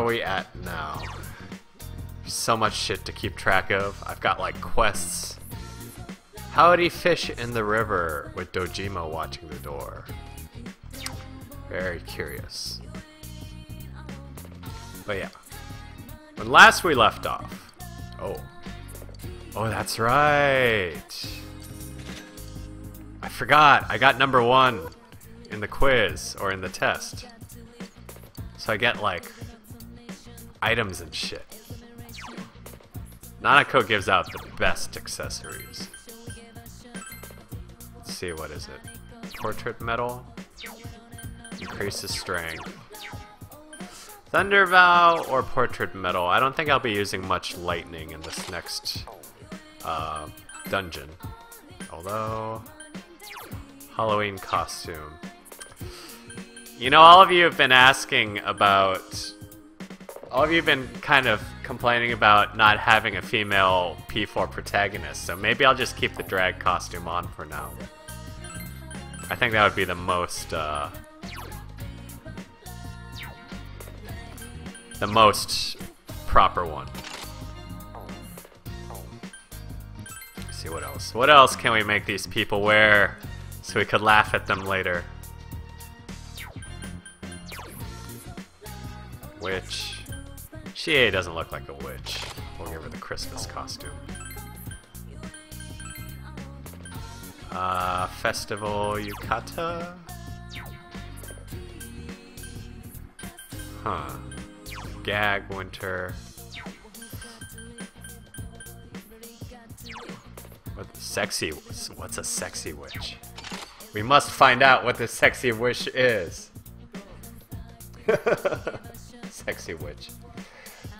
are we at now? So much shit to keep track of. I've got like quests. How would he fish in the river with Dojima watching the door? Very curious. But yeah. When last we left off. Oh. Oh, that's right. I forgot. I got number one in the quiz or in the test. So I get like items and shit. Nanako gives out the best accessories. Let's see, what is it? Portrait metal? Increases strength. Thunder Vow or Portrait Metal. I don't think I'll be using much lightning in this next uh, dungeon. Although, Halloween costume. You know, all of you have been asking about. All of you have been kind of complaining about not having a female P4 protagonist, so maybe I'll just keep the drag costume on for now. I think that would be the most, uh, the most proper one. Let's see what else. What else can we make these people wear so we could laugh at them later? Witch. Chie doesn't look like a witch. We'll give her the Christmas costume. Uh, Festival Yukata? Huh. Gag Winter. What sexy? What's a sexy witch? We must find out what the sexy witch is. sexy witch.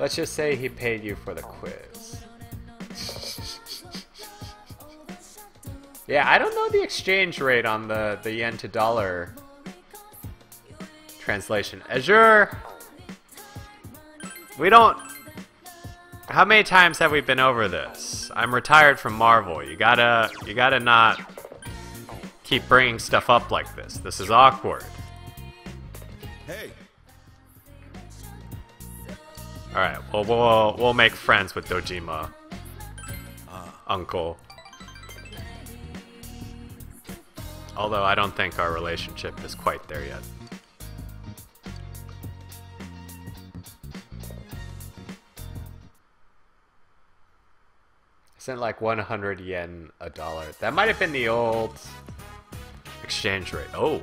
Let's just say he paid you for the quiz. yeah, I don't know the exchange rate on the, the yen to dollar translation. Azure, we don't... How many times have we been over this? I'm retired from Marvel. You gotta, you gotta not keep bringing stuff up like this. This is awkward. Hey, All right, well, we'll we'll make friends with Dojima, uh. Uncle. Although I don't think our relationship is quite there yet. Isn't like 100 yen a dollar? That might have been the old exchange rate. Oh,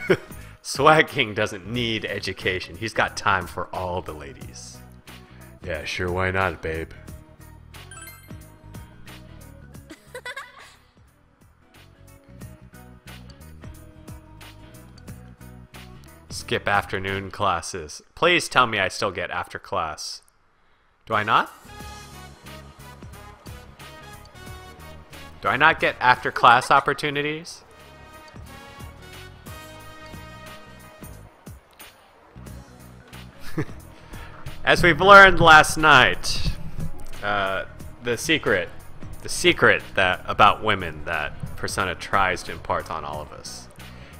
Swag King doesn't need education. He's got time for all the ladies. Yeah, sure, why not, babe? Skip afternoon classes. Please tell me I still get after class. Do I not? Do I not get after class opportunities? As we've learned last night, uh, the secret, the secret that about women that Persona tries to impart on all of us,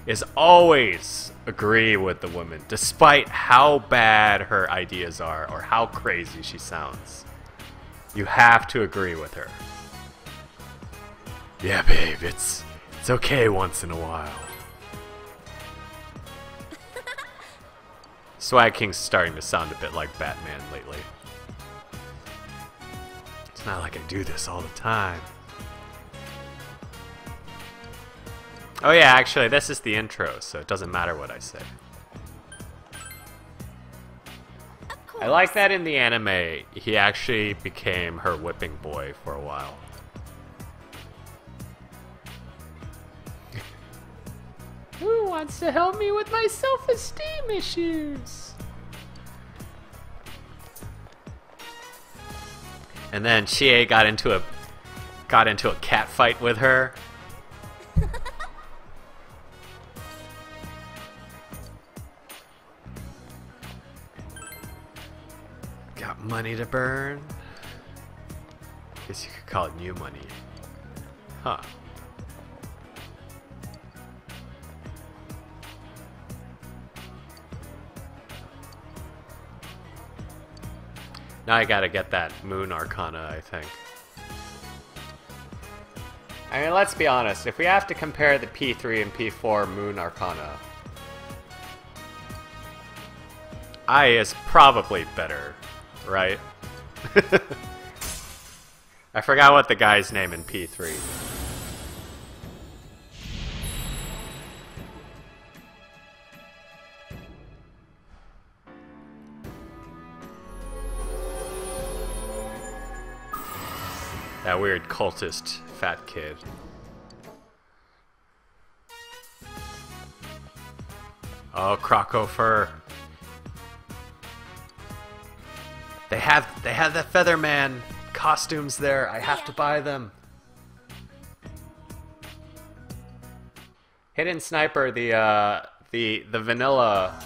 is always agree with the woman, despite how bad her ideas are or how crazy she sounds. You have to agree with her. Yeah, babe, it's it's okay once in a while. Swag King's starting to sound a bit like Batman lately. It's not like I do this all the time. Oh yeah, actually, this is the intro, so it doesn't matter what I say. I like that in the anime, he actually became her whipping boy for a while. Who wants to help me with my self-esteem issues? And then Chie got into a got into a cat fight with her. Got money to burn. Guess you could call it new money. Huh. Now I gotta get that Moon Arcana, I think. I mean, let's be honest. If we have to compare the P3 and P4 Moon Arcana, I is probably better, right? I forgot what the guy's name in P3. That weird cultist fat kid. Oh, Croco fur. They have they have the Featherman costumes there. I have to buy them. Hidden Sniper, the uh, the the vanilla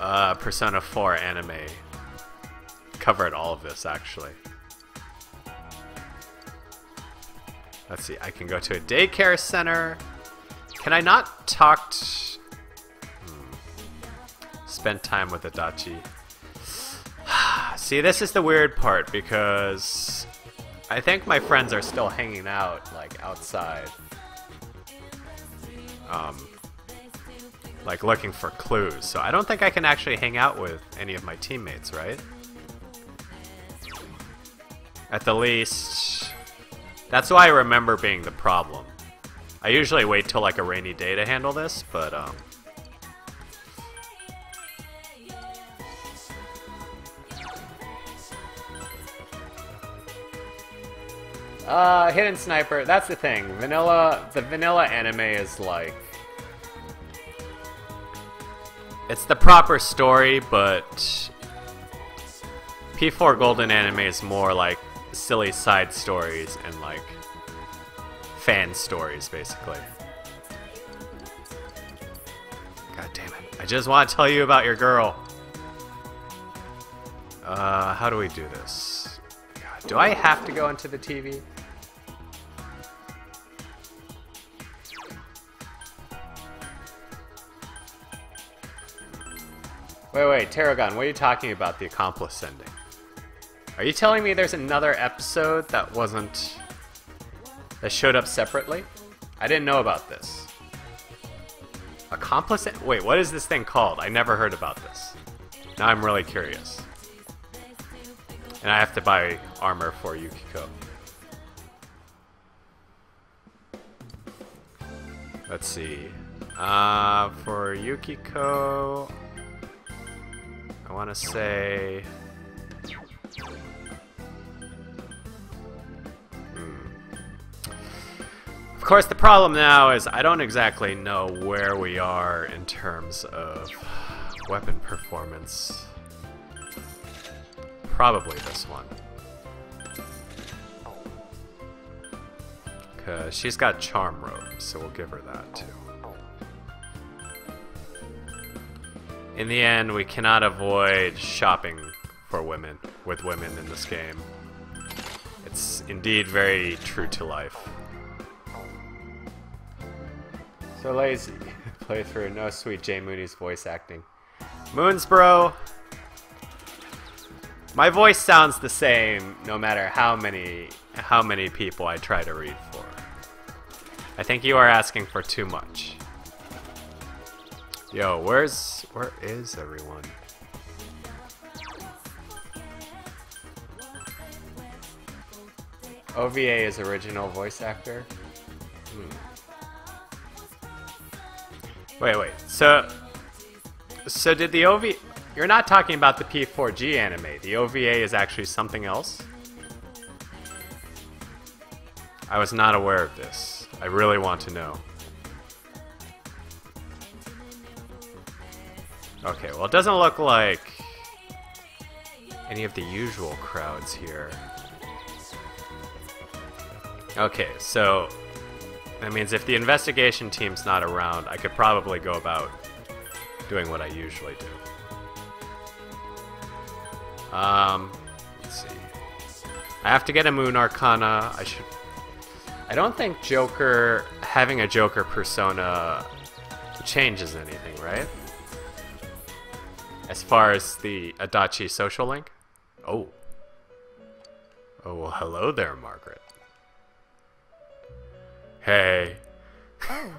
uh, Persona 4 anime covered all of this actually. Let's see, I can go to a daycare center. Can I not talk hmm. Spend time with Adachi. see, this is the weird part because I think my friends are still hanging out, like, outside. Um, like, looking for clues. So I don't think I can actually hang out with any of my teammates, right? At the least, that's why I remember being the problem. I usually wait till like a rainy day to handle this, but um Uh, Hidden Sniper, that's the thing. Vanilla, the vanilla anime is like... It's the proper story, but... P4 Golden anime is more like silly side stories and like fan stories, basically. God damn it. I just want to tell you about your girl. Uh, how do we do this? God, do I have to go into the TV? Wait, wait, Tarragon, what are you talking about, the accomplice ending? Are you telling me there's another episode that wasn't... that showed up separately? I didn't know about this. Accomplice? Wait, what is this thing called? I never heard about this. Now I'm really curious. And I have to buy armor for Yukiko. Let's see. Uh, for Yukiko, I want to say... course, the problem now is I don't exactly know where we are in terms of weapon performance. Probably this one. Because she's got Charm Robe, so we'll give her that too. In the end, we cannot avoid shopping for women, with women in this game. It's indeed very true to life. So lazy. Playthrough, no sweet Jay Mooney's voice acting. Moonsbro! My voice sounds the same no matter how many how many people I try to read for. I think you are asking for too much. Yo, where's where is everyone? OVA is original voice actor. Wait, wait. So, so did the OV? You're not talking about the P4G anime. The OVA is actually something else. I was not aware of this. I really want to know. Okay, well, it doesn't look like any of the usual crowds here. Okay, so that means if the investigation team's not around, I could probably go about doing what I usually do. Um, let's see. I have to get a Moon Arcana. I should. I don't think Joker having a Joker persona changes anything, right? As far as the Adachi social link? Oh. Oh, well, hello there, Margaret. Hey. Oh,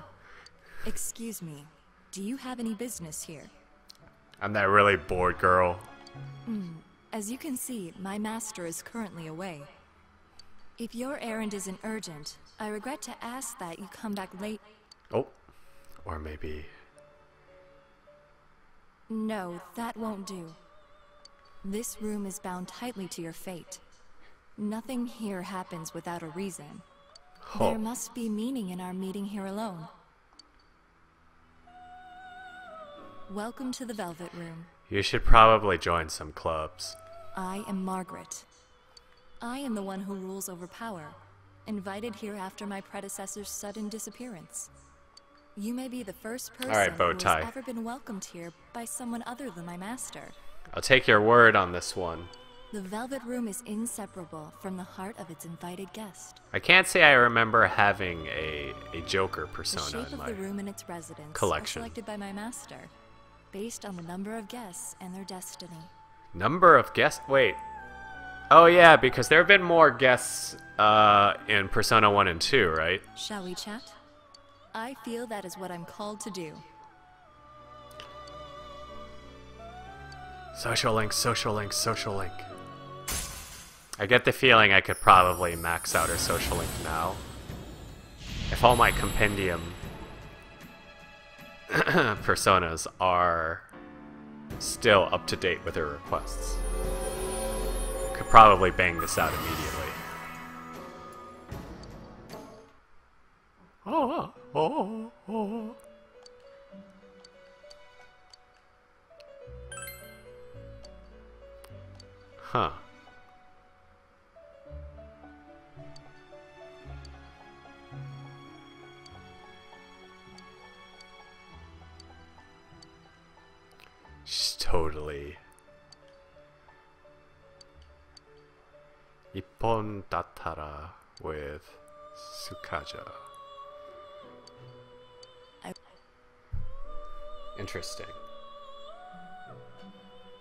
excuse me. Do you have any business here? I'm that really bored girl. Hmm, as you can see, my master is currently away. If your errand isn't urgent, I regret to ask that you come back late. Oh. Or maybe. No, that won't do. This room is bound tightly to your fate. Nothing here happens without a reason. Oh. There must be meaning in our meeting here alone. Welcome to the Velvet Room. You should probably join some clubs. I am Margaret. I am the one who rules over power, invited here after my predecessor's sudden disappearance. You may be the first person right, bow who has ever been welcomed here by someone other than my master. I'll take your word on this one. The Velvet Room is inseparable from the heart of its invited guest. I can't say I remember having a, a Joker The persona shape in of my. the room and its residents collection. are selected by my master, based on the number of guests and their destiny. Number of guests. Wait. Oh, yeah, because there have been more guests uh, in Persona 1 and 2, right? Shall we chat? I feel that is what I'm called to do. Social link, social link, social link. I get the feeling I could probably max out her social link now. If all my compendium personas are still up to date with her requests. Could probably bang this out immediately. Oh, oh, oh. oh. Huh. Totally. Ippon Datara with Sukaja. I- Interesting.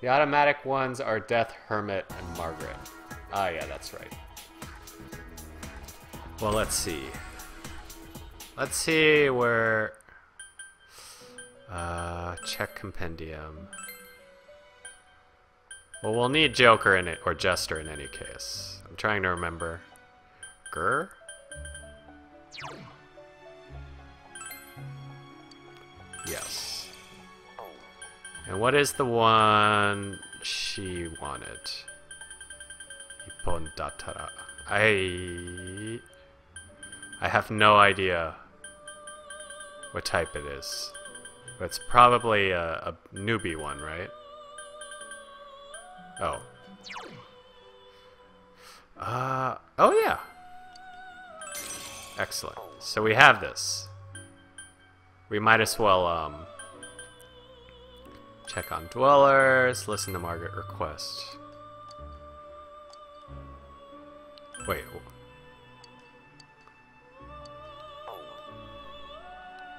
The automatic ones are Death, Hermit, and Margaret. Ah, yeah, that's right. Well, let's see. Let's see where. Uh, check compendium. Well, we'll need Joker in it, or Jester in any case. I'm trying to remember. Gur? Yes. And what is the one she wanted? Ippon. I I have no idea what type it is. It's probably a, a newbie one, right? Oh. Uh oh yeah. Excellent. So we have this. We might as well um Check on dwellers. Listen to Margaret request. Wait.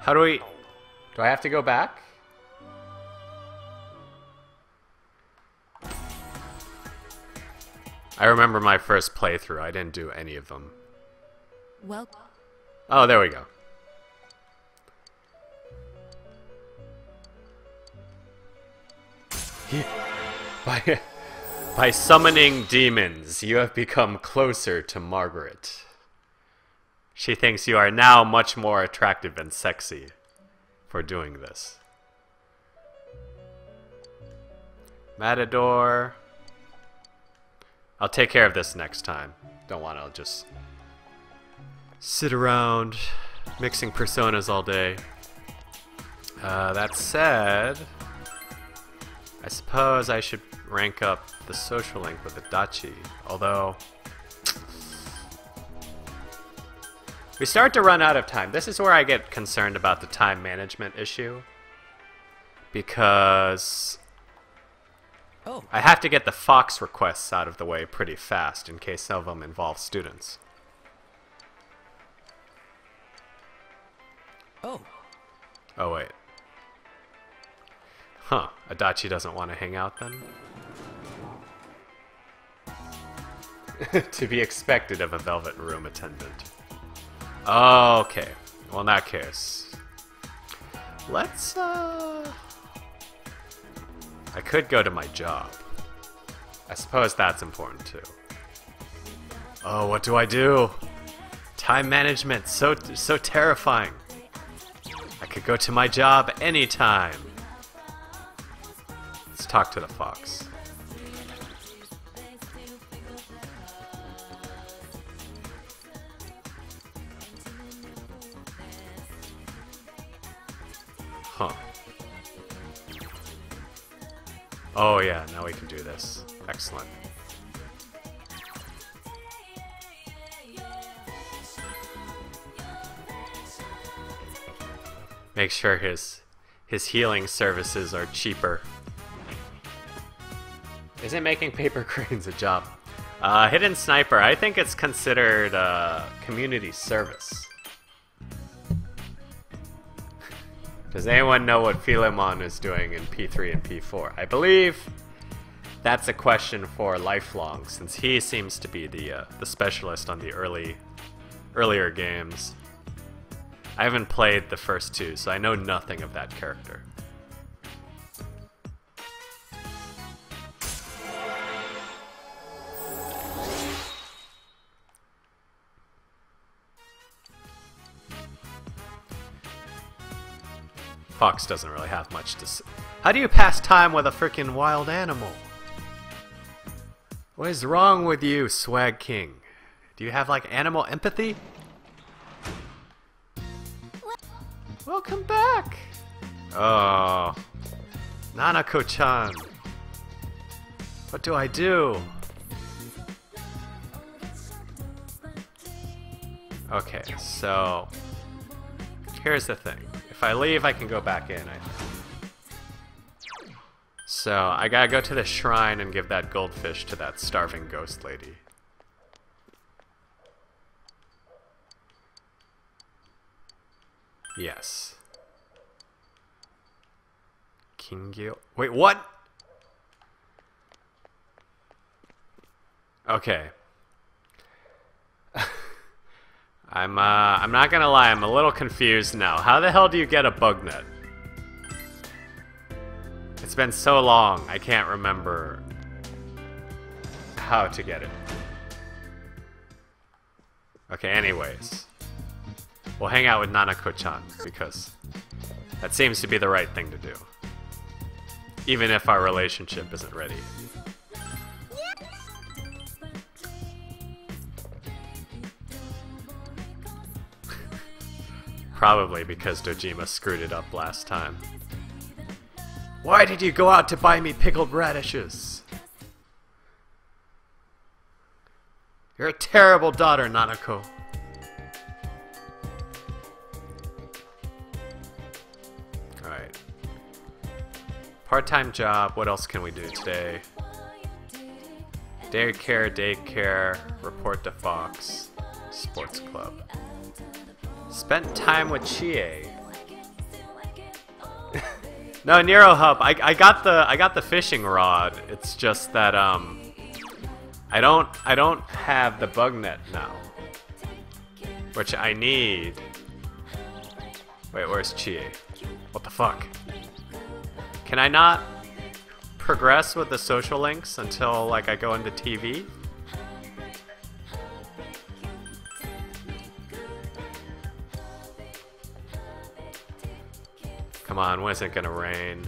How do we? Do I have to go back? I remember my first playthrough. I didn't do any of them. Well, Oh, there we go. by, by summoning demons, you have become closer to Margaret. She thinks you are now much more attractive and sexy for doing this. Matador. I'll take care of this next time. Don't want to just sit around mixing personas all day. Uh, that said, I suppose I should rank up the social link with the Adachi. Although, we start to run out of time. This is where I get concerned about the time management issue. Because Oh, I have to get the Fox requests out of the way pretty fast in case some of them involve students. oh, Oh, wait. Huh, Adachi doesn't want to hang out then? to be expected of a Velvet Room attendant. Okay, well in that case, let's, uh... I could go to my job. I suppose that's important too. Oh, what do I do? Time management, so so terrifying. I could go to my job anytime. Let's talk to the fox. Oh yeah, now we can do this. Excellent. Make sure his his healing services are cheaper. Isn't making paper cranes a job? Uh, Hidden Sniper, I think it's considered uh, community service. Does anyone know what Philemon is doing in P3 and P4? I believe that's a question for Lifelong, since he seems to be the uh, the specialist on the early earlier games. I haven't played the first two, so I know nothing of that character. Fox doesn't really have much to say. How do you pass time with a freaking wild animal? What is wrong with you, Swag King? Do you have like animal empathy? Welcome back! Oh. Nanako-chan. What do I do? Okay, so... Here's the thing. If I leave, I can go back in, I. So, I gotta go to the shrine and give that goldfish to that starving ghost lady. Yes. Kingyo. Wait, what? Okay. I'm uh I'm not gonna lie, I'm a little confused now. How the hell do you get a bug net? It's been so long, I can't remember how to get it. Okay, anyways. We'll hang out with Nanako-chan, because that seems to be the right thing to do. Even if our relationship isn't ready. Probably because Dojima screwed it up last time. Why did you go out to buy me pickled radishes? You're a terrible daughter, Nanako. Alright. Part-time job, what else can we do today? Daycare, daycare, report to Fox, sports club. Spent time with Chie. no, Nero Hub. I, I got the I got the fishing rod. It's just that um I don't I don't have the bug net now. Which I need. Wait, where's Chie? What the fuck? Can I not progress with the social links until like I go into TV? Come on, when is it gonna rain?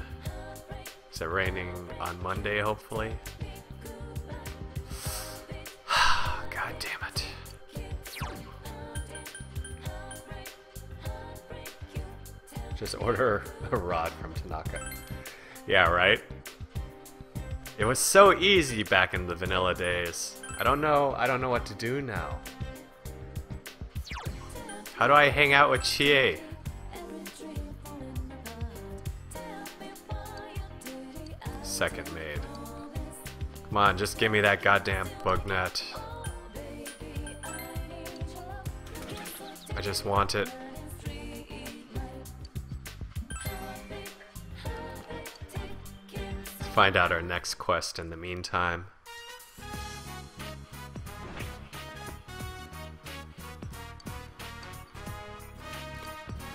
Is it raining on Monday, hopefully? God damn it. Just order a rod from Tanaka. Yeah, right? It was so easy back in the vanilla days. I don't know, I don't know what to do now. How do I hang out with Chie? Second made. Come on, just give me that goddamn bug net. I just want it. find out our next quest in the meantime.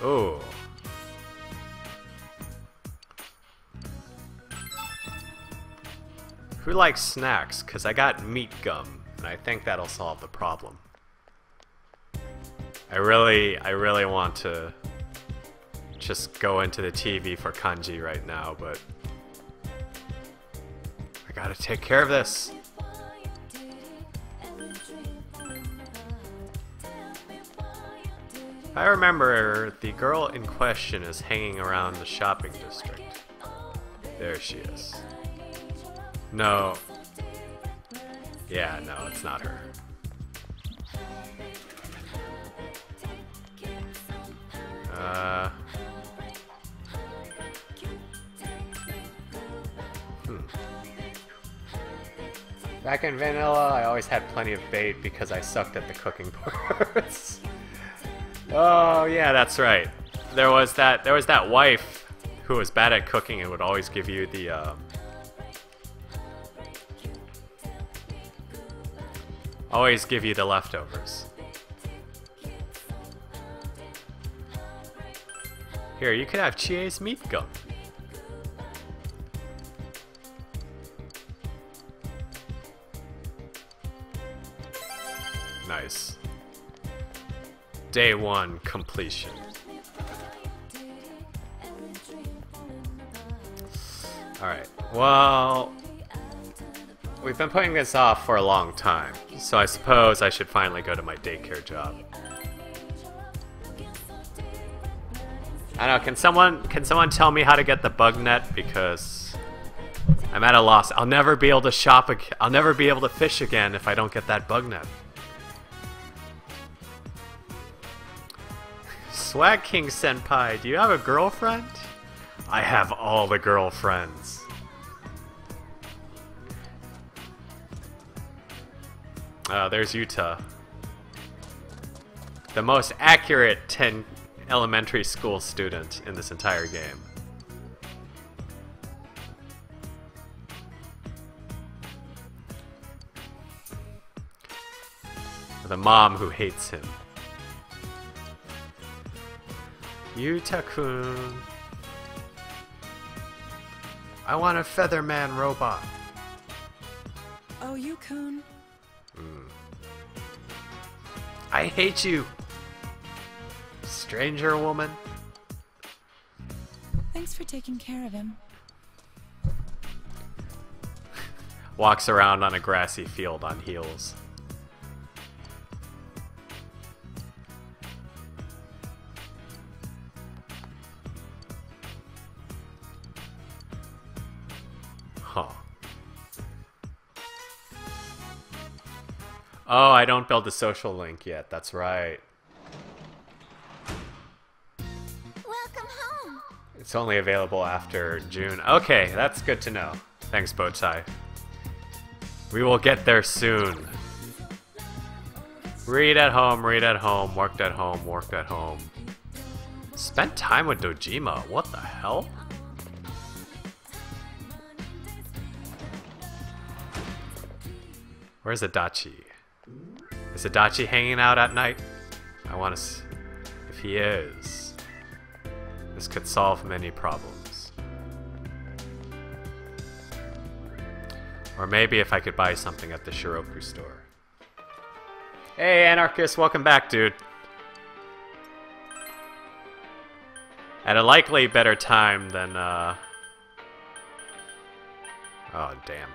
Oh. Who likes snacks? Because I got meat gum, and I think that'll solve the problem. I really, I really want to just go into the TV for kanji right now, but I gotta take care of this. I remember the girl in question is hanging around the shopping district. There she is. No. Yeah, no, it's not her. Uh. Hmm. Back in vanilla, I always had plenty of bait because I sucked at the cooking parts. oh yeah, that's right. There was that. There was that wife who was bad at cooking and would always give you the. Um, always give you the leftovers. Here, you could have Chie's meat gum. Nice. Day one completion. Alright, well, we've been putting this off for a long time, so I suppose I should finally go to my daycare job. I don't know, can someone can someone tell me how to get the bug net because I'm at a loss. I'll never be able to shop ag- I'll never be able to fish again if I don't get that bug net. Swag King Senpai, do you have a girlfriend? I have all the girlfriends. Uh, there's Yuta. The most accurate 10 elementary school student in this entire game. The mom who hates him. Yuta-kun. I want a Featherman robot. Oh, you I hate you. Stranger woman. Thanks for taking care of him. Walks around on a grassy field on heels. Oh, I don't build the social link yet. That's right. Welcome home. It's only available after June. Okay, that's good to know. Thanks, Bowtie. We will get there soon. Read at home, read at home, worked at home, worked at home. Spent time with Dojima. What the hell? Where's Adachi? Is Adachi hanging out at night? I want to. S- if he is, this could solve many problems. Or maybe if I could buy something at the Shiroku store. Hey, Anarchist, welcome back, dude. At a likely better time than, uh... Oh, damn.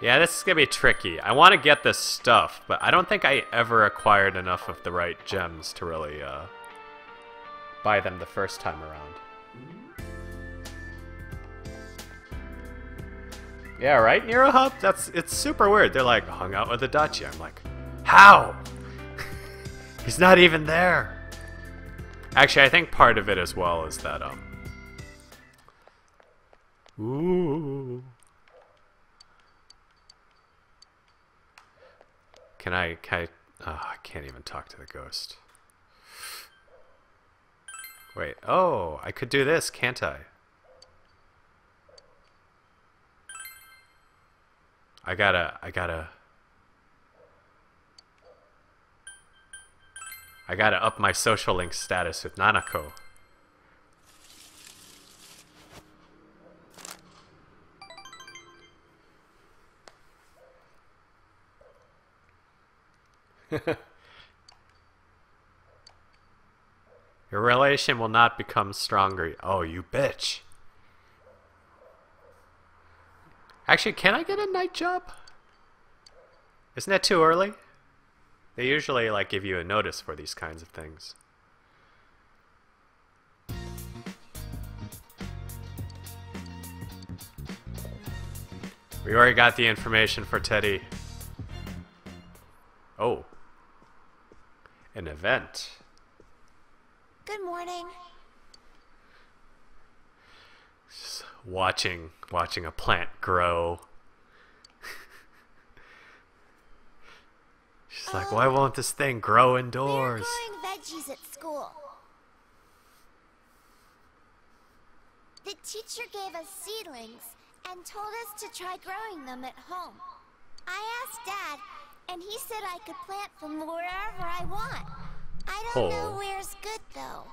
Yeah, this is gonna be tricky. I want to get this stuff, but I don't think I ever acquired enough of the right gems to really, uh... buy them the first time around. Yeah, right, Nero Hub? That's it's super weird. They're like hung out with Adachi. I'm like, how? He's not even there. Actually, I think part of it as well is that um. Ooh. Can I? Can I? Oh, I can't even talk to the ghost. Wait. Oh, I could do this, can't I? I gotta, I gotta, I gotta up my social link status with Nanako. Your relation will not become stronger. Oh, you bitch. Actually, can I get a night job? Isn't that too early? They usually like give you a notice for these kinds of things. We already got the information for Teddy. Oh. An event. Good morning. Just watching watching a plant grow. She's like, why um, won't this thing grow indoors? We're growing veggies at school. The teacher gave us seedlings and told us to try growing them at home. I asked Dad, and he said I could plant them wherever I want. I don't know Oh. where's good though.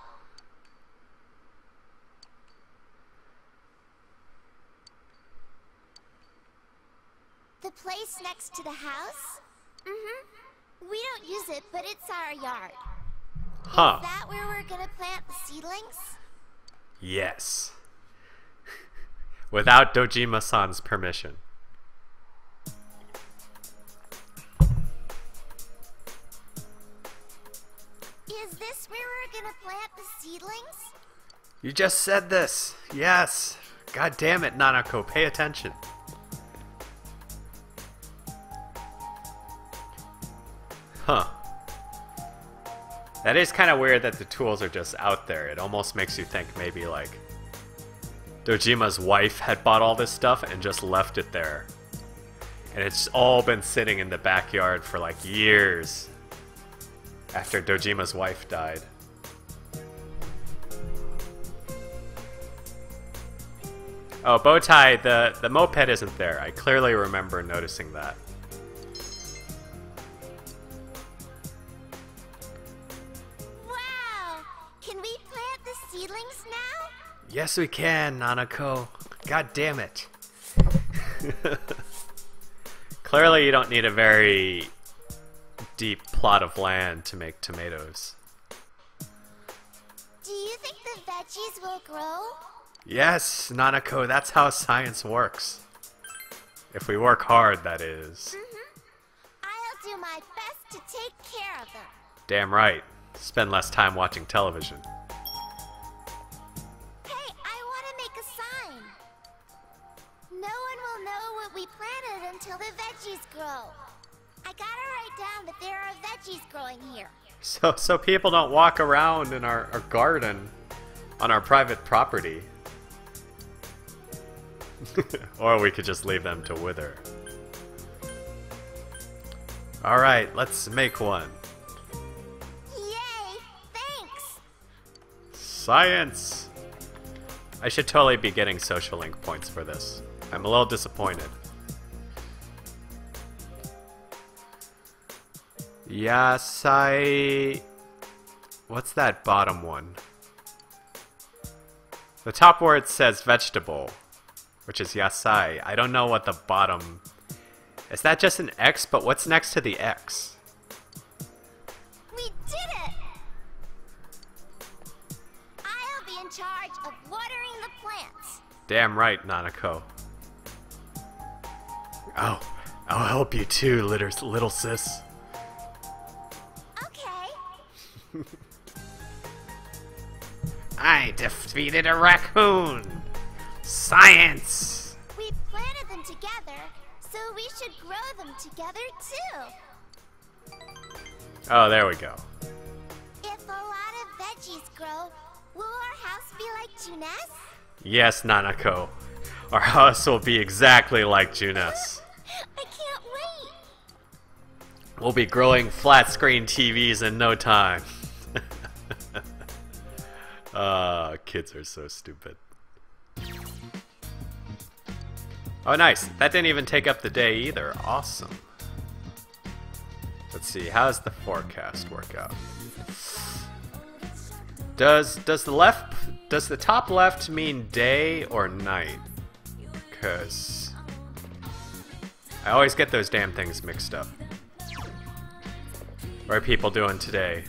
The place next to the house? Mm-hmm. We don't use it, but it's our yard. Huh. Is that where we're gonna plant the seedlings? Yes. Without Dojima-san's permission. Is this where we're gonna plant the seedlings? You just said this. Yes. God damn it, Nanako, pay attention. Huh. That is kind of weird that the tools are just out there. It almost makes you think maybe like Dojima's wife had bought all this stuff and just left it there. And it's all been sitting in the backyard for like years after Dojima's wife died. Oh, Bowtie, the, the moped isn't there. I clearly remember noticing that. Wow! Can we plant the seedlings now? Yes, we can, Nanako. God damn it. clearly, you don't need a very deep plot of land to make tomatoes. Do you think the veggies will grow? Yes, Nanako, that's how science works. If we work hard, that is. Mhm. I'll do my best to take care of them. Damn right. Spend less time watching television. Hey, I want to make a sign. No one will know what we planted until the veggies grow. I gotta write down that there are veggies growing here. So, so people don't walk around in our, our garden on our private property. or we could just leave them to wither. Alright, let's make one. Yay! Thanks! Science! I should totally be getting social link points for this. I'm a little disappointed. Yasai. What's that bottom one? The top word says vegetable, which is yasai. I don't know what the bottom. Is that just an X? But what's next to the X? We did it! I'll be in charge of watering the plants. Damn right, Nanako. Oh, I'll help you too, little, little sis. I defeated a raccoon! Science! We planted them together, so we should grow them together too. Oh, there we go. If a lot of veggies grow, will our house be like Junes? Yes, Nanako. Our house will be exactly like Junes. I can't wait! We'll be growing flat screen TVs in no time. Ah, kids are so stupid. Oh, nice. That didn't even take up the day either. Awesome. Let's see. How's the forecast work out? Does does the left does the top left mean day or night? Cause I always get those damn things mixed up. What are people doing today?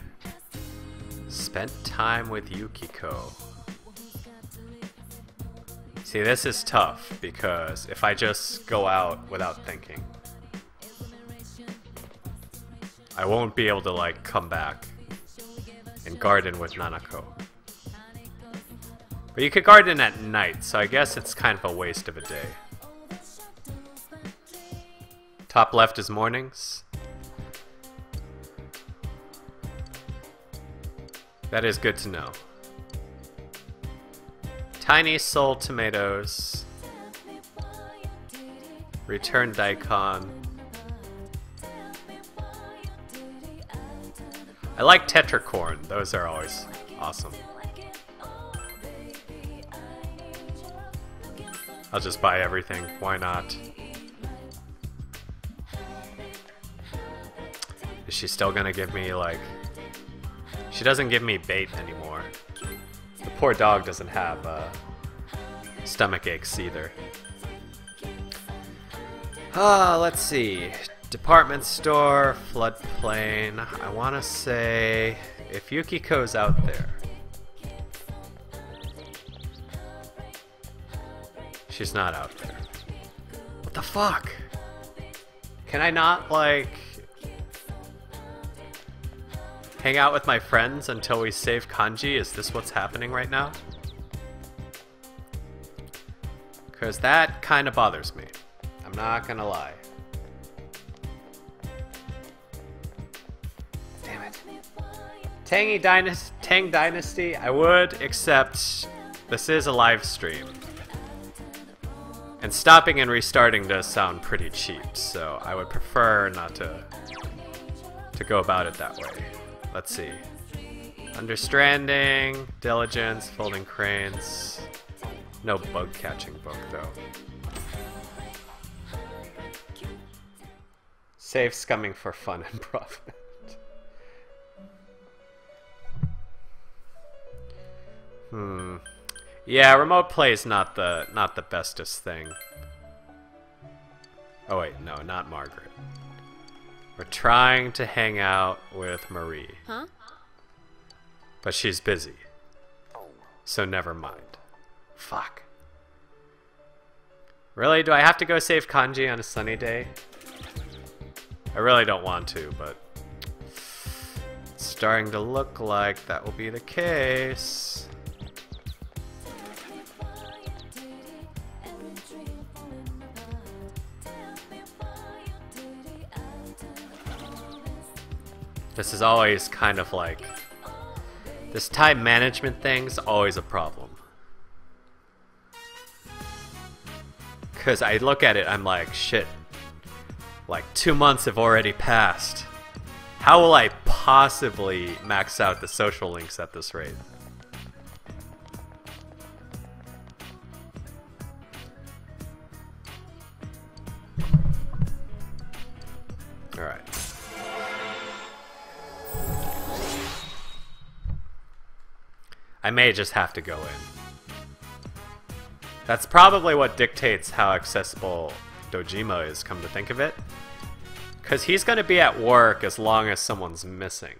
Spent time with Yukiko. See, this is tough because if I just go out without thinking, I won't be able to like come back and garden with Nanako. But you could garden at night, so I guess it's kind of a waste of a day. Top left is mornings. That is good to know. Tiny soul tomatoes. Return daikon. I like tetracorn. Those are always awesome. I'll just buy everything. Why not? Is she still gonna give me, like... She doesn't give me bait anymore. The poor dog doesn't have, uh, stomach aches either. Ah, let's see. Department store, floodplain. I want to say if Yukiko's out there. She's not out there. What the fuck? Can I not, like, hang out with my friends until we save Kanji? Is this what's happening right now? Because that kind of bothers me. I'm not gonna lie. Damn it. Tangy Dynasty, Tang Dynasty, I would, except this is a live stream. And stopping and restarting does sound pretty cheap, so I would prefer not to to go about it that way. Let's see. Understanding, diligence, folding cranes. No bug catching book though. Save scumming for fun and profit. hmm. Yeah, remote play is not the not the bestest thing. Oh wait, no, not Margaret. We're trying to hang out with Marie. Huh? But she's busy. So never mind. Fuck. Really? Do I have to go save Kanji on a sunny day? I really don't want to, but it's starting to look like that will be the case. This is always kind of like this time management thing's always a problem. Cause I look at it, I'm like, shit. Like two months have already passed. How will I possibly max out the social links at this rate? May just have to go in. That's probably what dictates how accessible Dojima is, come to think of it. Because he's going to be at work as long as someone's missing.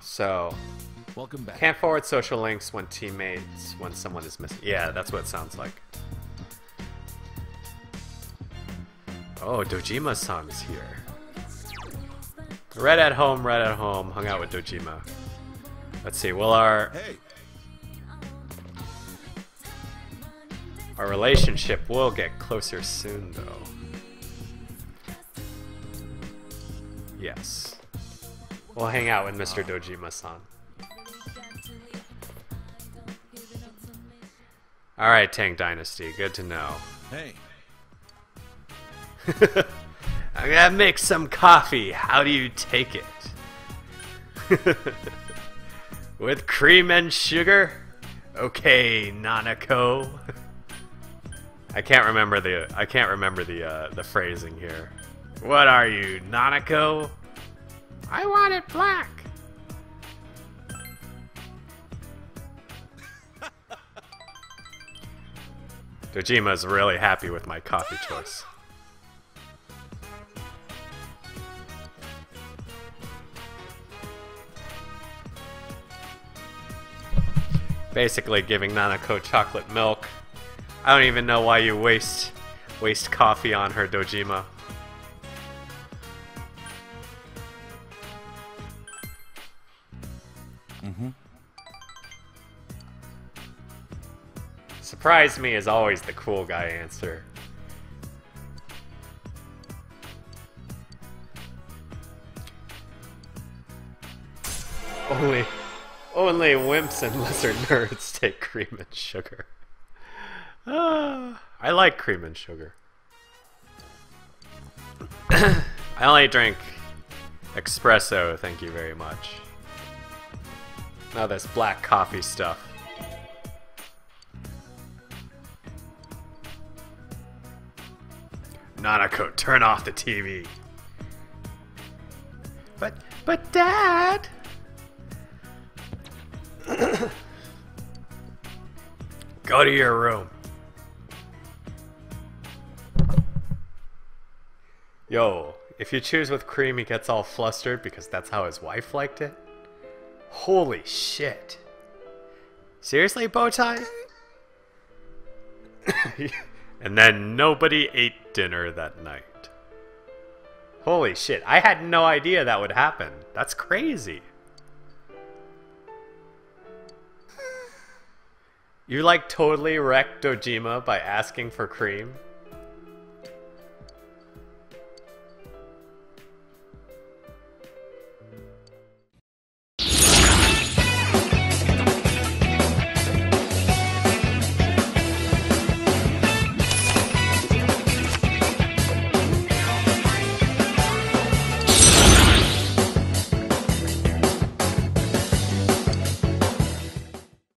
So, Welcome back. can't forward social links when teammates, when someone is missing. Yeah, that's what it sounds like. Oh, Dojima-san is here. Read at home, read at home, hung out with Dojima. Let's see, will our Hey, our relationship will get closer soon though. Yes. We'll hang out with Mr. Dojima-san. Alright, Tank Dynasty, good to know. hey. I'm gonna make some coffee. How do you take it? With cream and sugar? Okay, Nanako. I can't remember the I can't remember the uh, the phrasing here. What are you, Nanako? I want it black. Dojima's really happy with my coffee choice. Basically giving Nanako chocolate milk. I don't even know why you waste waste coffee on her, Dojima. Mm-hmm. Surprise me is always the cool guy answer. Only, only wimps and lesser nerds take cream and sugar. Ah, I like cream and sugar. I only drink espresso, thank you very much. Now this black coffee stuff. Nanako, turn off the TV. But, but Dad! Go to your room. Yo, if you choose with cream, he gets all flustered because that's how his wife liked it. Holy shit. Seriously, Bowtie? and then nobody ate dinner that night. Holy shit, I had no idea that would happen. That's crazy. You like totally wrecked Dojima by asking for cream?